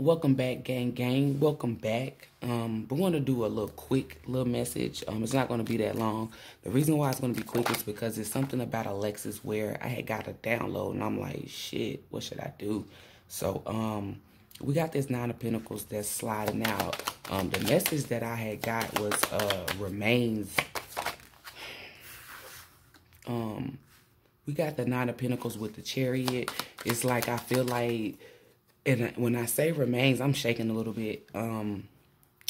Welcome back, gang, gang. Welcome back. Um, we're going to do a little quick little message. Um, it's not going to be that long. The reason why it's going to be quick is because it's something about Alexis where I had got a download and I'm like, shit, what should I do? So, um, we got this nine of pentacles that's sliding out. Um, the message that I had got was uh remains. Um, we got the nine of pentacles with the chariot. It's like I feel like and when I say remains, I'm shaking a little bit. Um,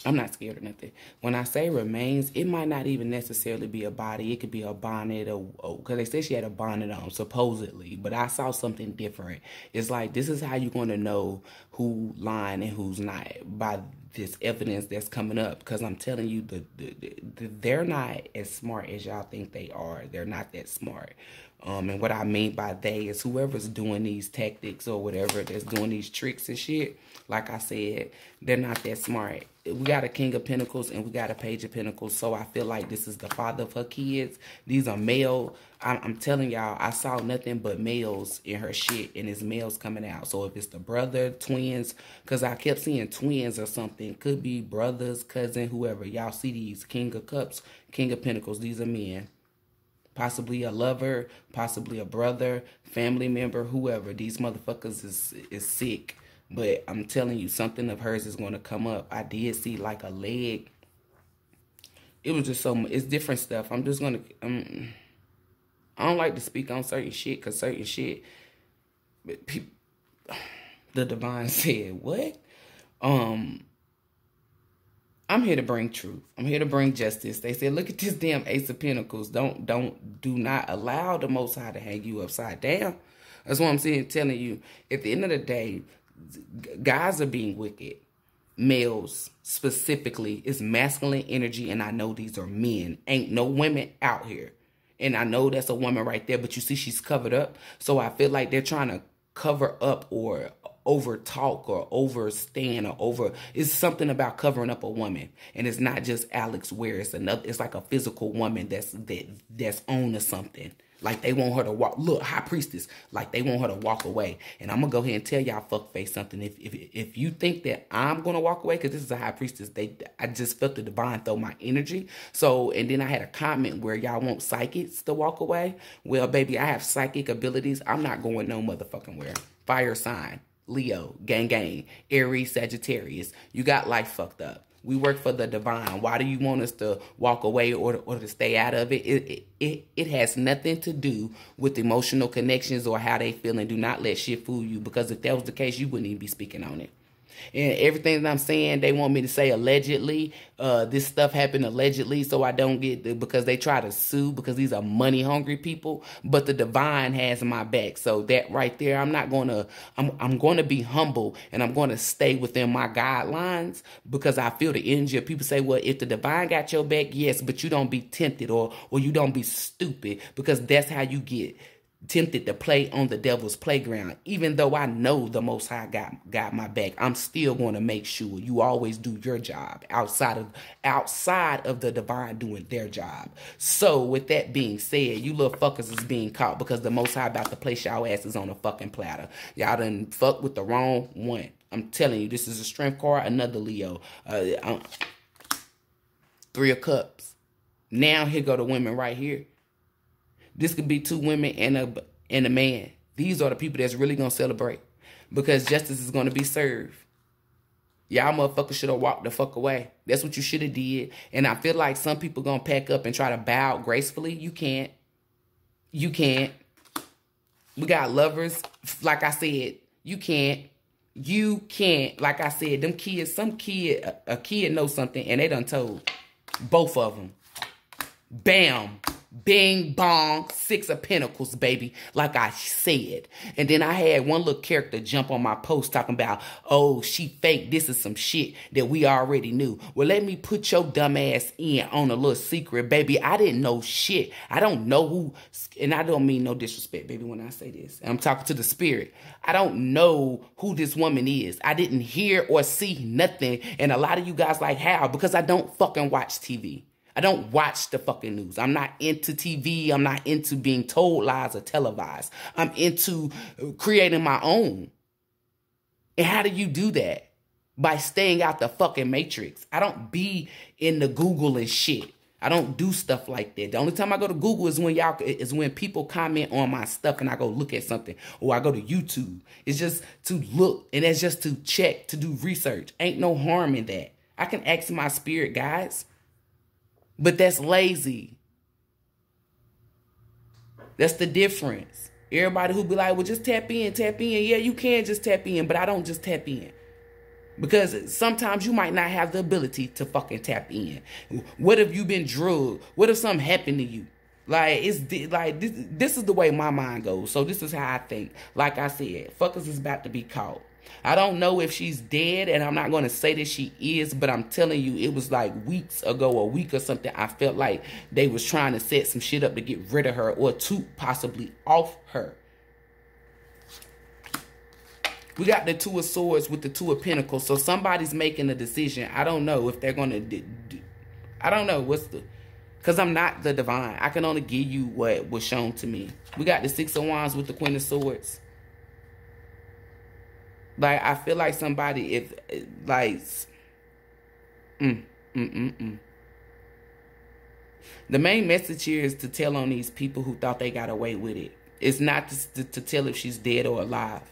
I'm not scared or nothing. When I say remains, it might not even necessarily be a body. It could be a bonnet or because they said she had a bonnet on supposedly, but I saw something different. It's like this is how you're going to know who lying and who's not by this evidence that's coming up. Because I'm telling you, the, the, the they're not as smart as y'all think they are. They're not that smart. Um, and what I mean by they is whoever's doing these tactics or whatever that's doing these tricks and shit. Like I said, they're not that smart. We got a King of Pentacles and we got a Page of Pentacles. So I feel like this is the father of her kids. These are male. I'm, I'm telling y'all, I saw nothing but males in her shit and it's males coming out. So if it's the brother, twins, because I kept seeing twins or something. Could be brothers, cousin, whoever. Y'all see these King of Cups, King of Pentacles. These are men possibly a lover, possibly a brother, family member, whoever. These motherfuckers is is sick. But I'm telling you, something of hers is going to come up. I did see like a leg. It was just so it's different stuff. I'm just going to I don't like to speak on certain shit cuz certain shit people, the divine said, "What?" Um I'm here to bring truth. I'm here to bring justice. They said, look at this damn Ace of Pentacles. Don't, don't, do not allow the Most High to hang you upside down. That's what I'm saying, telling you. At the end of the day, guys are being wicked. Males specifically is masculine energy, and I know these are men. Ain't no women out here. And I know that's a woman right there, but you see she's covered up. So I feel like they're trying to cover up or over talk or overstand or over it's something about covering up a woman. And it's not just alex where it's another it's like a physical woman that's that that's on to something. Like they want her to walk look high priestess like they want her to walk away. And i'm gonna go ahead and tell y'all fuck face something. If if, if you think that i'm gonna walk away because this is a high priestess they i just felt the divine throw my energy. So and then i had a comment where y'all want psychics to walk away. Well baby i have psychic abilities. I'm not going no motherfucking where. Fire sign Leo, gang gang, Aries, Sagittarius. You got life fucked up. We work for the divine. Why do you want us to walk away or, or to stay out of it? It, it? it has nothing to do with emotional connections or how they feel. And do not let shit fool you because if that was the case, you wouldn't even be speaking on it. And everything that I'm saying, they want me to say allegedly. Uh, this stuff happened allegedly, so I don't get the, because they try to sue because these are money hungry people. But the divine has my back, so that right there, I'm not gonna. I'm I'm to be humble and I'm to stay within my guidelines because I feel the energy of people say, well, if the divine got your back, yes, but you don't be tempted or or you don't be stupid because that's how you get tempted to play on the devil's playground. Even though I know the Most High got got my back, I'm still going to make sure you always do your job outside of outside of the divine doing their job. So with that being said, you little fuckers is being caught because the Most High about to place y'all asses on a fucking platter. Y'all done fuck with the wrong one. I'm telling you, this is a strength card. Another Leo. Uh, three of Cups. Now here go the women right here. This could be two women and a and a man. These are the people that's really gonna celebrate because justice is gonna be served. Y'all motherfuckers should have walked the fuck away. That's what you should have did. And I feel like some people gonna pack up and try to bow gracefully. You can't. You can't. We got lovers. Like I said, you can't. You can't. Like I said, them kids, some kid, a, kid knows something and they done told both of them. Bam. Bing bong, six of pentacles, baby, like I said. And then I had one little character jump on my post talking about, oh, she fake. This is some shit that we already knew. Well, let me put your dumb ass in on a little secret, baby. I didn't know shit. I don't know who, and I don't mean no disrespect, baby, when I say this. I'm talking to the spirit. I don't know who this woman is. I didn't hear or see nothing. And a lot of you guys like, how? Because I don't fucking watch TV. I don't watch the fucking news. I'm not into TV. I'm not into being told lies or televised. I'm into creating my own. And how do you do that? by staying out the fucking matrix. I don't be in the Google and shit. I don't do stuff like that. The only time I go to Google is when y'all is when people comment on my stuff and I go look at something or I go to YouTube. It's just to look and that's just to check, to do research. Ain't no harm in that. I can ask my spirit guys. But that's lazy. That's the difference. Everybody who be like, well, just tap in, tap in. Yeah, you can just tap in, but I don't just tap in. Because sometimes you might not have the ability to fucking tap in. What if you been drugged? What if something happened to you? Like it's like this, this is the way my mind goes. So this is how I think. Like I said, fuckers is about to be caught. I don't know if she's dead, and I'm not going to say that she is, but I'm telling you, it was like weeks ago, a week or something. I felt like they was trying to set some shit up to get rid of her or to possibly off her. We got the two of swords with the two of pentacles, so somebody's making a decision. I don't know if they're going to. I don't know what's the. Because I'm not the divine. I can only give you what was shown to me. We got the Six of Wands with the Queen of Swords. Like I feel like somebody if like mm, mm, mm, mm. The main message here is to tell on these people who thought they got away with it. It's not to, to, to tell if she's dead or alive.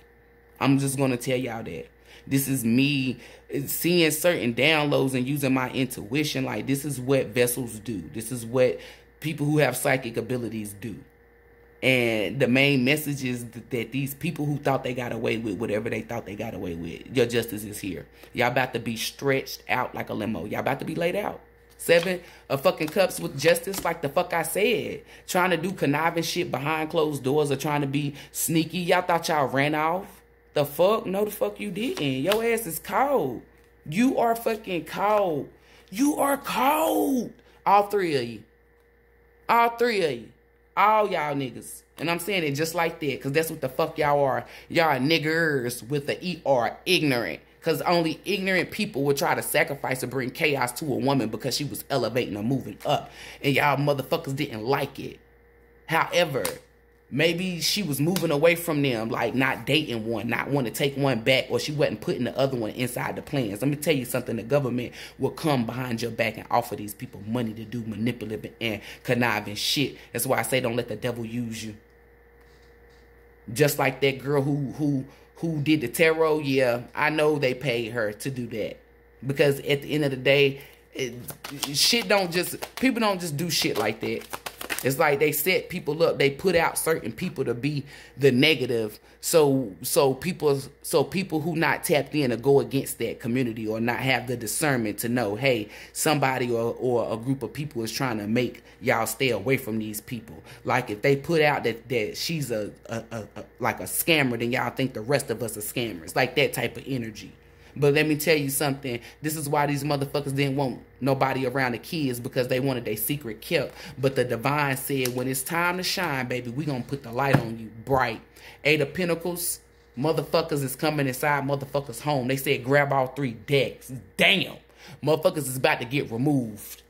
I'm just going to tell y'all that. This is me seeing certain downloads and using my intuition. Like, this is what vessels do. This is what people who have psychic abilities do. And the main message is that these people who thought they got away with whatever they thought they got away with, your justice is here. Y'all about to be stretched out like a limo. Y'all about to be laid out. Seven of fucking cups with justice, like the fuck I said. Trying to do conniving shit behind closed doors or trying to be sneaky. Y'all thought y'all ran off. The fuck? No, the fuck you didn't. Your ass is cold. You are fucking cold. You are cold. All three of you. All three of you. All y'all niggas. And I'm saying it just like that because that's what the fuck y'all are. Y'all niggers with the ER, ignorant. Because only ignorant people would try to sacrifice or bring chaos to a woman because she was elevating or moving up. And y'all motherfuckers didn't like it. However, maybe she was moving away from them, like not dating one, not want to take one back, or she wasn't putting the other one inside the plans. Let me tell you something: the government will come behind your back and offer these people money to do manipulative and conniving shit. That's why I say don't let the devil use you. Just like that girl who who who did the tarot, yeah, I know they paid her to do that because at the end of the day, it, shit don't just people don't just do shit like that. It's like they set people up. They put out certain people to be the negative. So so people so people who not tapped in to go against that community or not have the discernment to know, hey, somebody or, or a group of people is trying to make y'all stay away from these people. Like if they put out that that she's a, a, a, a like a scammer, then y'all think the rest of us are scammers. Like that type of energy. But let me tell you something. This is why these motherfuckers didn't want nobody around the kids because they wanted their secret kept. But the divine said, when it's time to shine, baby, we gonna put the light on you bright. Eight of Pentacles, motherfuckers is coming inside motherfuckers' home. They said grab all three decks. Damn. Motherfuckers is about to get removed.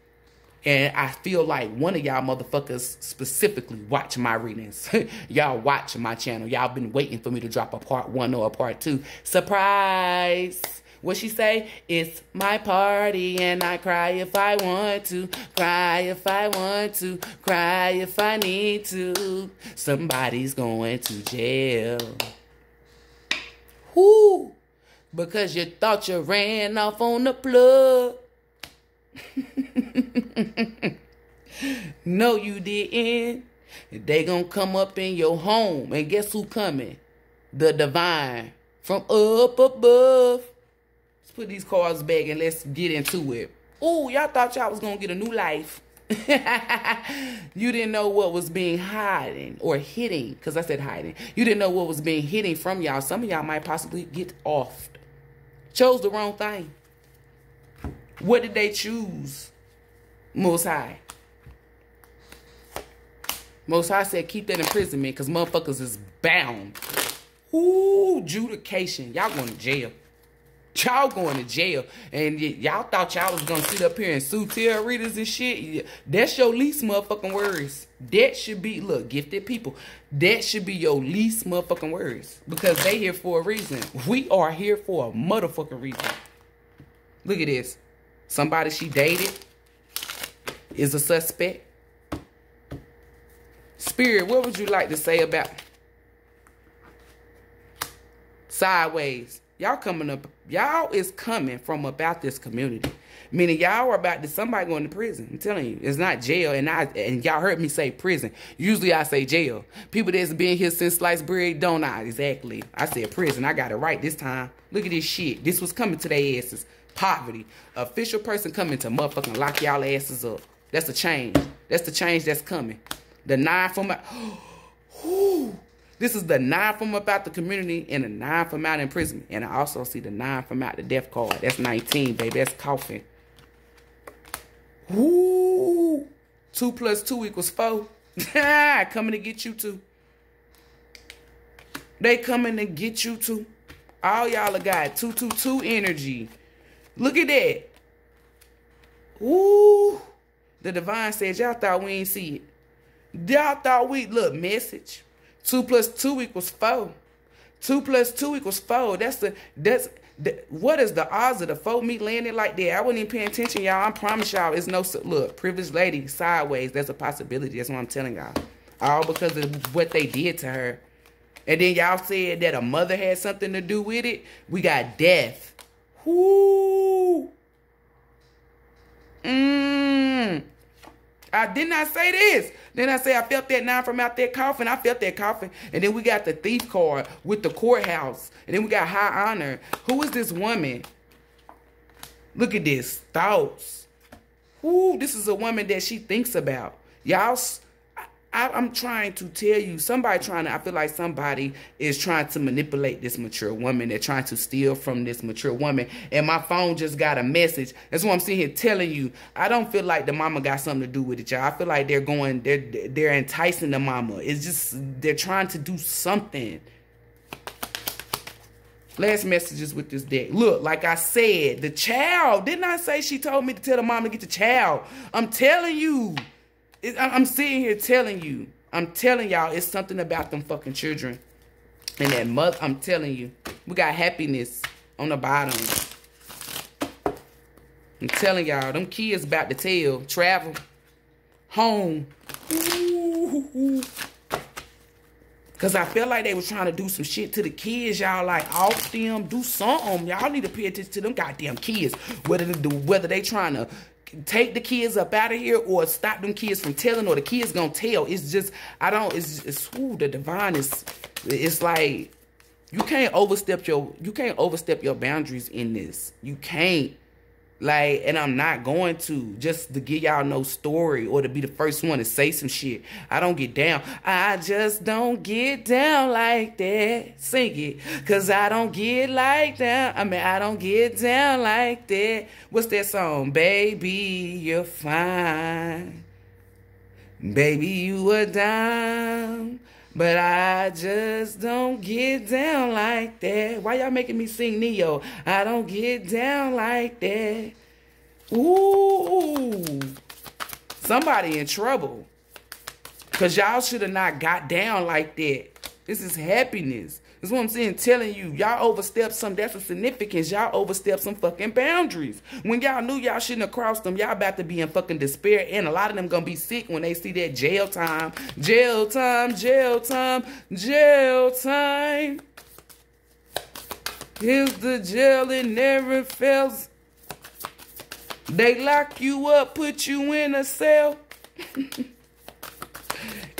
And I feel like one of y'all motherfuckers specifically watch my readings. y'all watch my channel. Y'all been waiting for me to drop a part one or a part two. Surprise! What she say? It's my party and I cry if I want to, cry if I want to, cry if I need to. Somebody's going to jail. Whoo! Because you thought you ran off on the plug. no, you didn't. They gonna come up in your home, and guess who coming? The divine from up above. Let's put these cards back and let's get into it. Oh, y'all thought y'all was gonna get a new life. you didn't know what was being hiding or hitting, because I said hiding. You didn't know what was being hitting from y'all. Some of y'all might possibly get off. Chose the wrong thing. What did they choose? Most High. Most High said keep that imprisonment because motherfuckers is bound. Ooh, judication. Y'all going to jail. Y'all going to jail. And y'all thought y'all was going to sit up here and sue tarot readers and shit. That's your least motherfucking words. That should be, look, gifted people. That should be your least motherfucking words. Because they here for a reason. We are here for a motherfucking reason. Look at this. Somebody she dated is a suspect. Spirit, what would you like to say about sideways? Y'all coming up, y'all is coming from about this community. Meaning y'all are about to somebody going to prison. I'm telling you, it's not jail. And I and y'all heard me say prison. Usually I say jail. People that's been here since sliced bread don't I? Exactly. I said prison. I got it right this time. Look at this shit. This was coming to their asses. Poverty. Official person coming to motherfucking lock y'all asses up. That's the change. That's the change that's coming. The nine from out. this is the nine from about the community and the nine from out in prison. And I also see the nine from out the death card. That's 19, baby. That's coffin. Woo! Two plus two equals four. coming to get you two. They coming to get you two. All y'all got two, two, two energy. Look at that. Woo! The divine says y'all thought we ain't see it. Y'all thought we look message. Two plus two equals four. Two plus two equals four. That's the that's the, what is the odds of the four meat landing like that? I wasn't even paying attention, y'all. I promise y'all, it's no look. Privileged lady sideways. That's a possibility. That's what I'm telling y'all. All because of what they did to her. And then y'all said that a mother had something to do with it. We got death. Whoo. Mmm. I did not say this. Then I say I felt that nine from out that coffin. I felt that coffin. And then we got the thief card with the courthouse. And then we got high honor. Who is this woman? Look at this. Thoughts. Ooh, this is a woman that she thinks about. Y'all I, am trying to tell you, somebody trying to, I feel like somebody is trying to manipulate this mature woman. They're trying to steal from this mature woman. And my phone just got a message. That's what I'm sitting here telling you. I don't feel like the mama got something to do with it, y'all. I feel like they're going, they're, they're enticing the mama. It's just, they're trying to do something. Last messages with this deck. Look, like I said, the child. Didn't I say she told me to tell the mama to get the child? I'm telling you. I'm sitting here telling you, I'm telling y'all, it's something about them fucking children. And that mother, I'm telling you, we got happiness on the bottom. I'm telling y'all, them kids about to tell, travel, home. Cause I felt like they was trying to do some shit to the kids, y'all. Like off them, do something. Y'all need to pay attention to them goddamn kids. Whether they, whether they trying to take the kids up out of here or stop them kids from telling or the kids gonna tell. It's just I don't it's it's ooh, the divine is it's like you can't overstep your you can't overstep your boundaries in this. You can't. Like, and I'm not going to just to give y'all no story or to be the first one to say some shit. I don't get down. I just don't get down like that. Sing it. Cause I don't get like that. I mean, I don't get down like that. What's that song? Baby, you're fine. Baby, you are down. But I just don't get down like that. Why y'all making me sing Ne-Yo? I don't get down like that. Ooh. Somebody in trouble. Because y'all should have not got down like that. This is happiness. That's what I'm saying, telling you. Y'all overstepped some, that's a significance. Y'all overstepped some fucking boundaries. When y'all knew y'all shouldn't have crossed them, y'all about to be in fucking despair. And a lot of them gonna be sick when they see that jail time. Jail time, jail time, jail time. Here's the jail, it never fails. They lock you up, put you in a cell.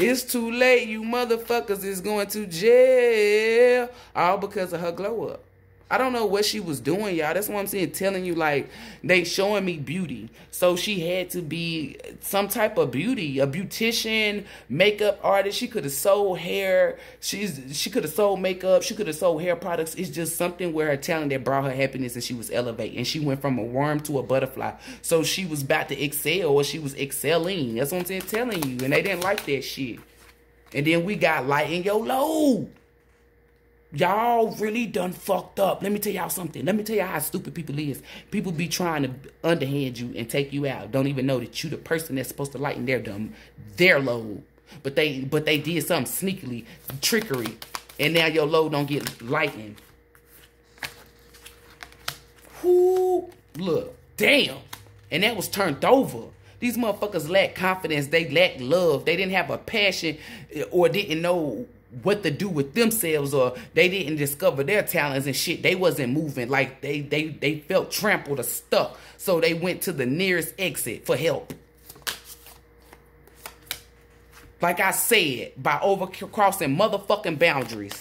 It's too late, you motherfuckers is going to jail. All because of her glow up. I don't know what she was doing, y'all. That's what I'm saying. Telling you, like, they showing me beauty. So she had to be some type of beauty, a beautician, makeup artist. She could have sold hair. She's she could have sold makeup. She could have sold hair products. It's just something where her talent that brought her happiness and she was elevating. And she went from a worm to a butterfly. So she was about to excel or she was excelling. That's what I'm saying, telling you. And they didn't like that shit. And then we got light in your load. Y'all really done fucked up. Let me tell y'all something. Let me tell y'all how stupid people is. People be trying to underhand you and take you out. Don't even know that you the person that's supposed to lighten their dumb their load. But they but they did something sneakily, trickery, and now your load don't get lightened. Who Look, damn. And that was turned over. These motherfuckers lack confidence. They lack love. They didn't have a passion or didn't know what to do with themselves or they didn't discover their talents and shit. They wasn't moving. Like they they they felt trampled or stuck. So they went to the nearest exit for help. Like I said, by overcrossing motherfucking boundaries.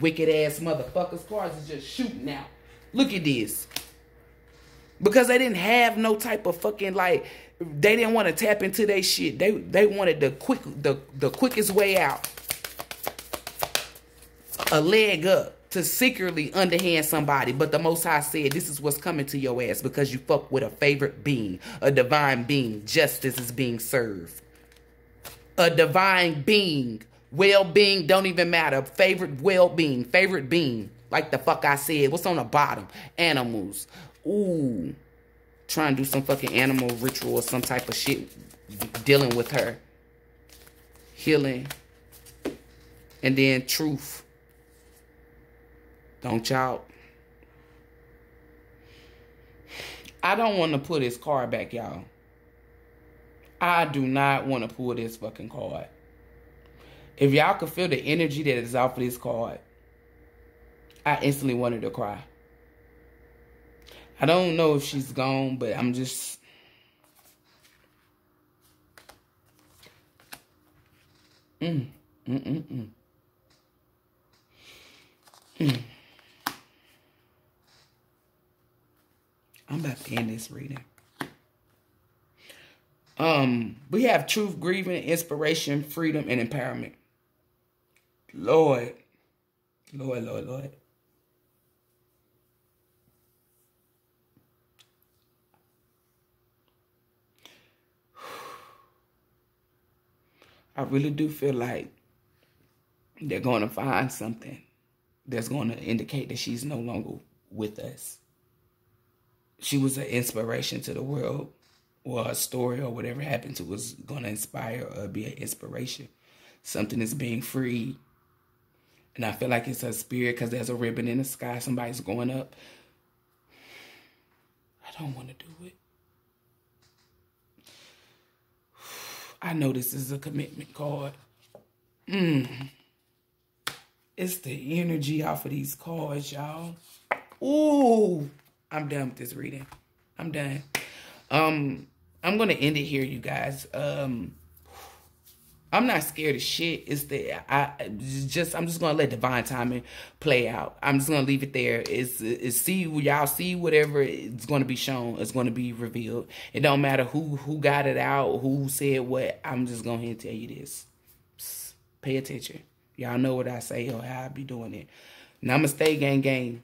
Wicked ass motherfuckers. Cars is just shooting out. Look at this. Because they didn't have no type of fucking like they didn't want to tap into their shit. They they wanted the quick the, the quickest way out. A leg up to secretly underhand somebody. But the Most High said, this is what's coming to your ass because you fuck with a favorite being, a divine being. Justice is being served. A divine being. Well-being don't even matter. Favorite well-being. Favorite being. Like the fuck I said. What's on the bottom? Animals. Ooh. Trying to do some fucking animal ritual or some type of shit. Dealing with her. Healing. And then truth. Don't y'all. I don't want to put his card back, y'all. I do not want to pull this fucking card. If y'all could feel the energy that is off of this card, I instantly wanted to cry. I don't know if she's gone, but I'm just. Mm, mm, mm, mm. Mm. I'm about to end this reading. Um, we have truth, grieving, inspiration, freedom, and empowerment. Lord, Lord, Lord, Lord. I really do feel like they're going to find something that's going to indicate that she's no longer with us she was an inspiration to the world or a story or whatever happened to was going to inspire or be an inspiration. Something is being freed. And I feel like it's a spirit because there's a ribbon in the sky. Somebody's going up. I don't want to do it. I know this is a commitment card. Mm. It's the energy off of these cards, y'all. Ooh. I'm done with this reading. I'm done. Um, I'm gonna end it here, you guys. Um, I'm not scared of shit. It's the I just I'm just gonna let divine timing play out. I'm just gonna leave it there. It's it's see y'all see whatever it's gonna be shown. It's gonna be revealed. It don't matter who who got it out, who said what. I'm just gonna here tell you this. Psst, pay attention. Y'all know what I say or how I be doing it. Namaste, gang, gang.